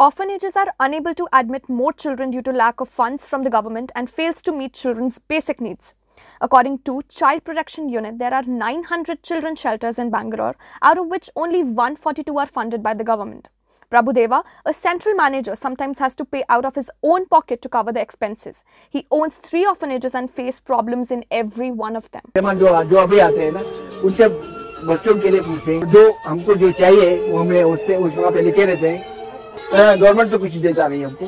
Orphanages are unable to admit more children due to lack of funds from the government and fails to meet children's basic needs. According to Child Protection Unit, there are 900 children shelters in Bangalore, out of which only 142 are funded by the government. Prabhudeva, a central manager, sometimes has to pay out of his own pocket to cover the expenses. He owns three orphanages and faces problems in every one of them. मेहमान जो जो अभी आते हैं ना उनसे बच्चों के लिए पूछते हैं जो हमको जो चाहिए वो हमें उस पे उस वहाँ पे लिखे रहते हैं गवर्नमेंट तो कुछ देता नहीं हमको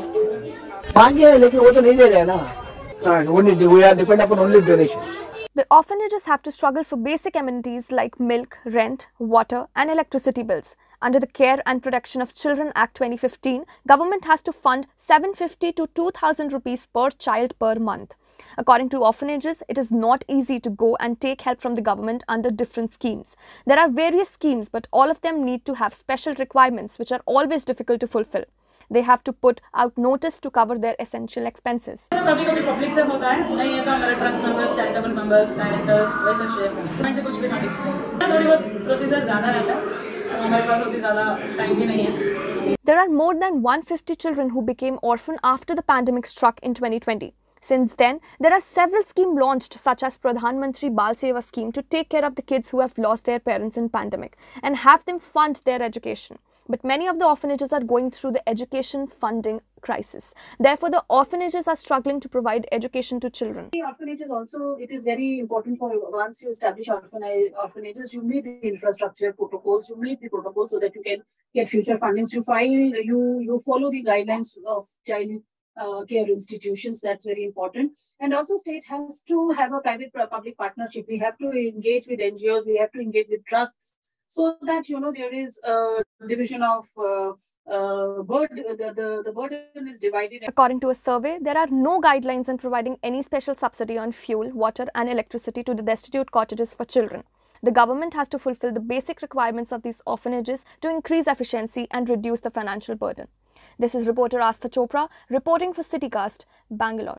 मांगे हैं लेकिन वो तो नहीं दे रहे हैं ना only we are depend upon only donation The orphanages have to struggle for basic amenities like milk, rent, water and electricity bills. Under the Care and Protection of Children Act 2015, government has to fund 750 to 2000 rupees per child per month. According to orphanages, it is not easy to go and take help from the government under different schemes. There are various schemes, but all of them need to have special requirements which are always difficult to fulfill. They have to put out notice to cover their essential expenses. कभी कभी public से होता है नहीं है तो हमारे trust members charitable members directors वैसे शेयर में से कुछ भी फंडिंग्स नहीं थोड़ी बहुत प्रोसीजर ज़्यादा रहता है हमारे पास उतनी ज़्यादा टाइम भी नहीं है There are more than 150 children who became orphan after the pandemic struck in 2020. Since then, there are several schemes launched such as Pradhan Mantri Bal Seva scheme to take care of the kids who have lost their parents in pandemic and have them fund their education. But many of the orphanages are going through the education funding crisis. Therefore, the orphanages are struggling to provide education to children. The orphanages also, it is very important for once you establish orphanages, you need the infrastructure protocols, you need the protocols so that you can get future fundings. You file, you you follow the guidelines of child uh, care institutions. That's very important. And also state has to have a private public partnership. We have to engage with NGOs. We have to engage with trusts so that, you know, there is a division of uh, uh, burden, the, the, the burden is divided. According to a survey, there are no guidelines in providing any special subsidy on fuel, water and electricity to the destitute cottages for children. The government has to fulfill the basic requirements of these orphanages to increase efficiency and reduce the financial burden. This is reporter Astha Chopra reporting for CityCast, Bangalore.